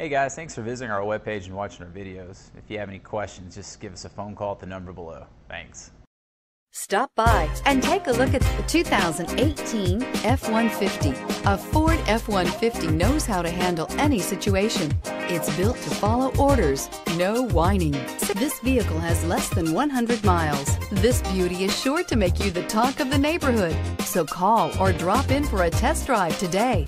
Hey guys, thanks for visiting our webpage and watching our videos. If you have any questions, just give us a phone call at the number below. Thanks. Stop by and take a look at the 2018 F-150. A Ford F-150 knows how to handle any situation. It's built to follow orders, no whining. This vehicle has less than 100 miles. This beauty is sure to make you the talk of the neighborhood. So call or drop in for a test drive today.